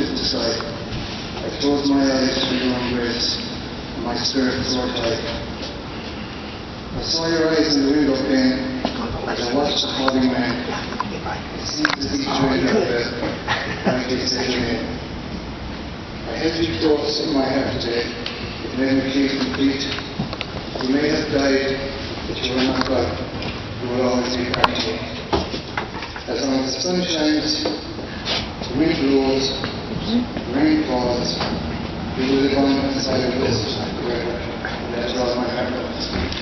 sight. I closed my eyes to your own grace, and my spirit soared high. I saw your eyes in the window pane as I watched the falling man. It seemed as each rain of bed, I could say your name. I held you close in my head today, it made me feel complete. You may have died, but you were not God. You will always be part me. As long as the sun shines, the wind blows, the rain falls, live on inside of this. And that's all my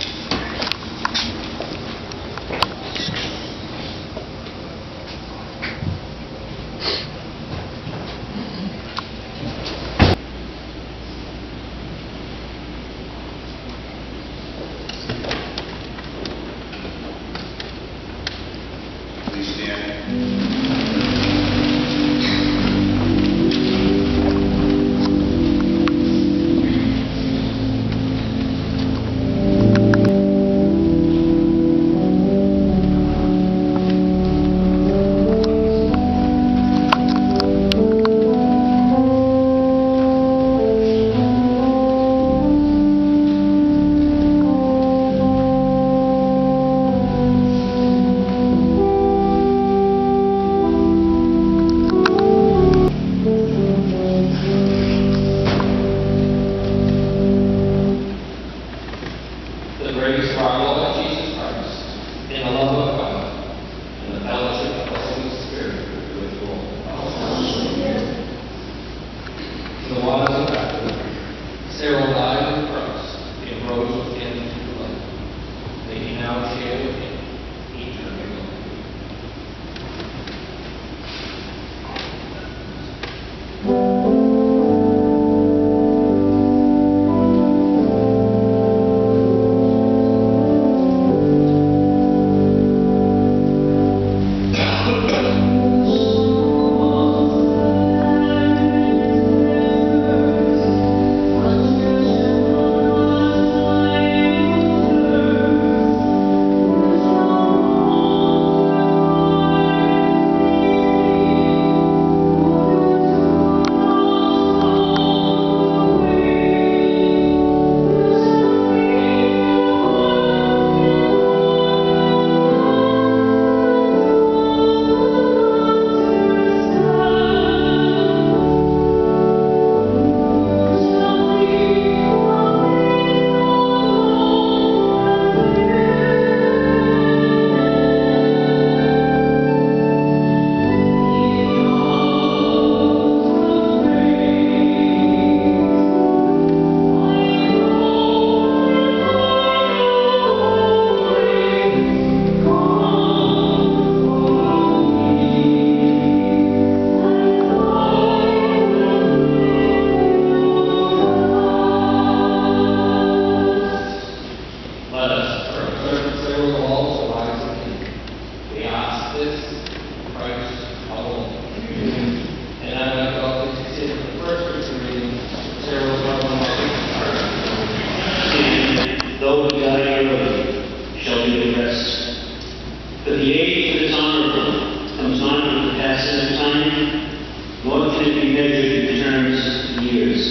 be measured in terms of years.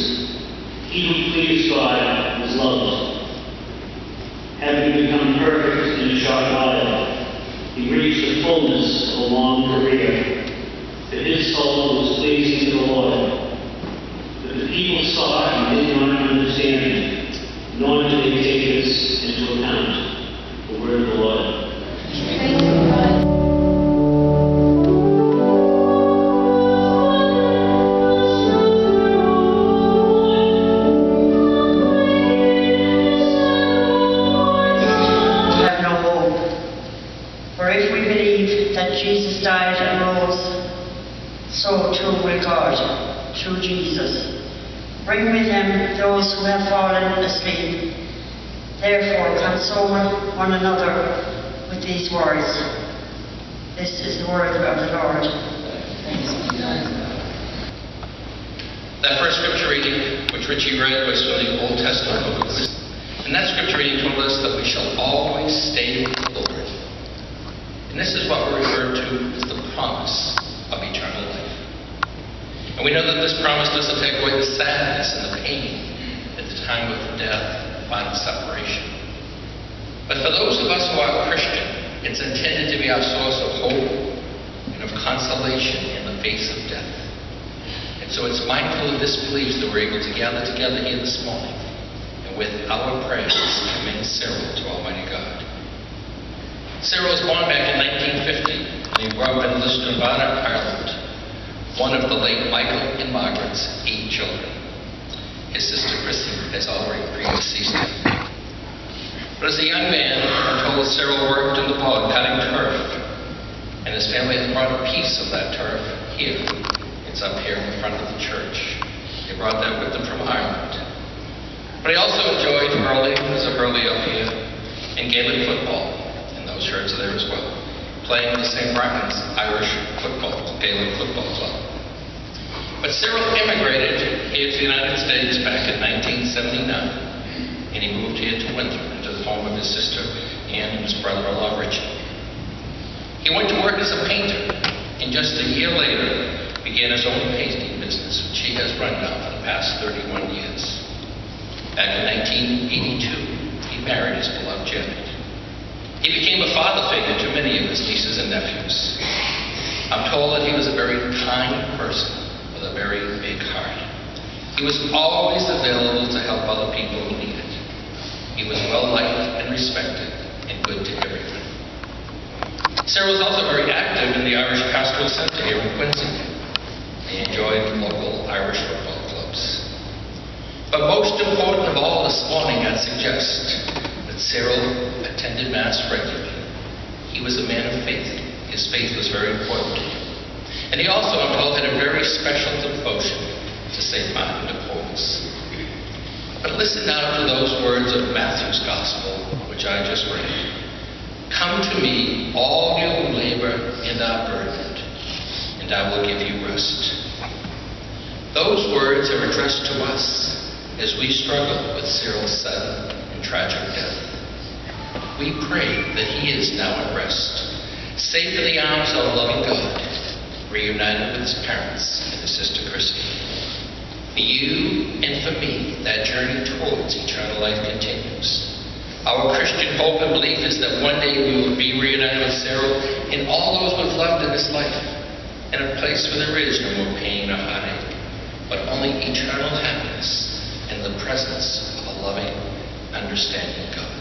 He who pleased God was loved. Having become perfect in a short while, he reached the fullness of a long career. That his soul was pleasing to the Lord. But the people saw it and did not understand nor did they take this into account. The word of the Lord. Jesus. Bring with him those who have fallen asleep. Therefore console one another with these words. This is the word of the Lord. That first scripture reading, which Richie read, was from the Old Testament book of And that scripture reading told us that we shall always stay with the Lord. And this is what we refer to as the promise of eternal life. And we know that this promise doesn't take away the sadness and the pain at the time of death, final separation. But for those of us who are Christian, it's intended to be our source of hope and of consolation in the face of death. And so it's mindful of this belief that we're able to gather together here this morning and with our prayers commend Cyril to Almighty God. Cyril was born back in 1950 and he grew up in Lisdoonvarna, Ireland, one of the late Michael and Margaret's eight children. His sister Chrissy has already predeceased him. But as a young man, I'm told Cyril worked in the bog cutting turf, and his family had brought a piece of that turf here. It's up here in front of the church. They brought that with them from Ireland. But he also enjoyed hurling, as a hurley up here, and Gaelic football, and those shirts are there as well, playing in the St. Martin's Irish Football, Gaelic Football Club. But Cyril immigrated here to the United States back in 1979, and he moved here to Winthrop, into the home of his sister and his brother-in-law Richie. He went to work as a painter, and just a year later began his own painting business, which he has run now for the past 31 years. Back in 1982, he married his beloved Janet. He became a father figure to many of his nieces and nephews. I'm told that he was a very kind person with a very big heart. He was always available to help other people who needed. He was well liked and respected and good to everyone. Cyril was also very active in the Irish Pastoral Center here in Quincy. He enjoyed local Irish football clubs. But most important of all this morning, I'd suggest that Cyril attended Mass regularly. He was a man of faith. His faith was very important to him. And he also, I'm told, had a very special devotion to St. Martin de Porres. But listen now to those words of Matthew's Gospel, which I just read. Come to me, all you who labor and are burdened, and I will give you rest. Those words are addressed to us as we struggle with Cyril's sudden and tragic death. We pray that he is now at rest, safe in the arms of a loving God, reunited with his parents and his sister Christy. For you and for me, that journey towards eternal life continues. Our Christian hope and belief is that one day we will be reunited with Cyril and all those we've loved in this life, in a place where there is no more pain or heartache, but only eternal happiness in the presence of a loving, understanding God.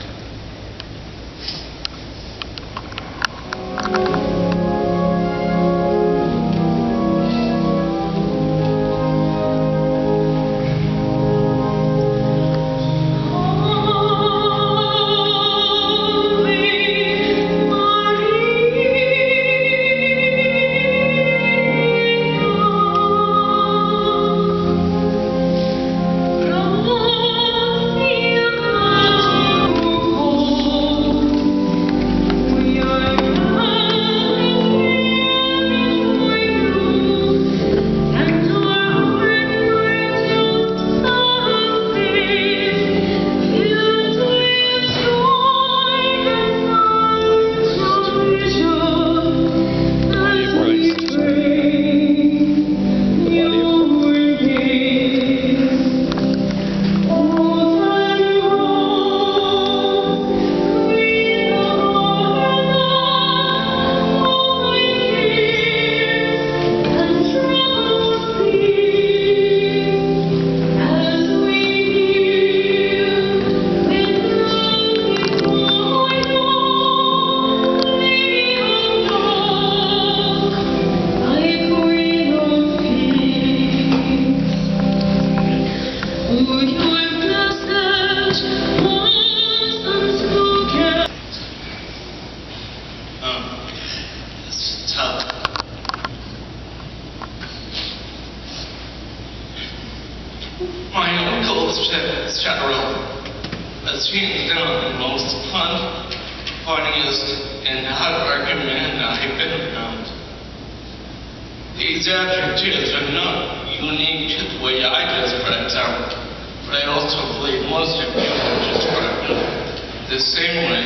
The same way.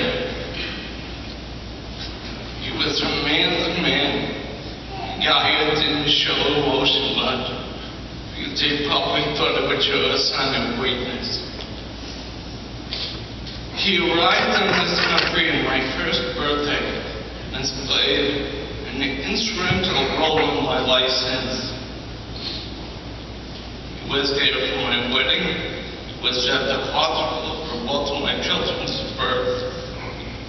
He was a man's man, a who didn't show emotion much, They probably thought it was your sign of weakness. He arrived in this country in my first birthday and played an instrumental role in my license. He was there for my wedding, was at the hospital for both of my children's birth,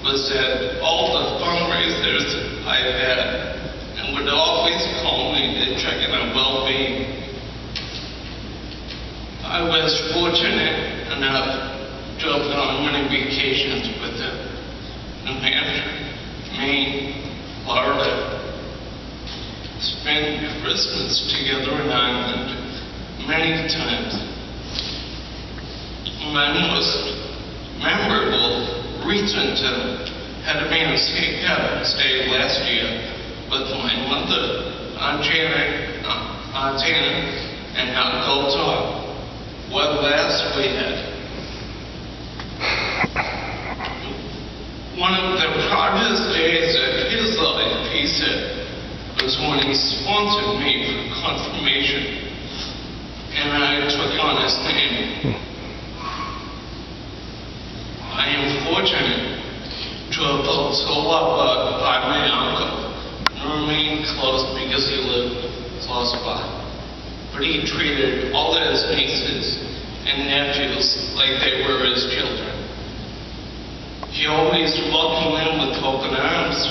was at all the fundraisers I've had, and would always call me to check on my well-being. I was fortunate enough to have gone on many vacations with him. New Hampshire, Maine, Florida. Spent Christmas together in Ireland many times. My most memorable recent uh, had a St. Patrick's Day last year with my mother, Aunt Janet, uh, Aunt Anna, and Uncle Tom. What last we had. One of the proudest days of his life, he said, was when he sponsored me for confirmation, and I took on his name. I am fortunate to have felt so loved by my uncle and remained close because he lived close by. But he treated all his nieces and nephews like they were his children. He always welcomed them with open arms,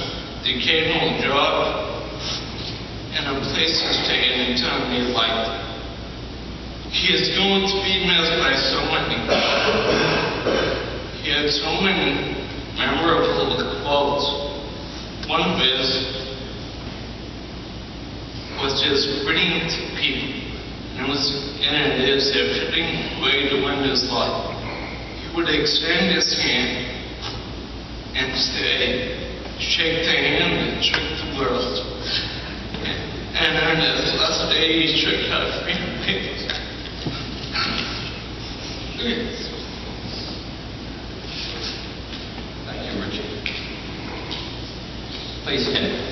the occasional job, and a place to stay anytime he liked. He is going to be missed by so many. He had so many memorable quotes. One of his was just brilliant to people. And it was and it is a fitting way to end his life. He would extend his hand and say, shake the hand and shake the world. And on his last day, he shook out three people. Thank you, Richie. Please.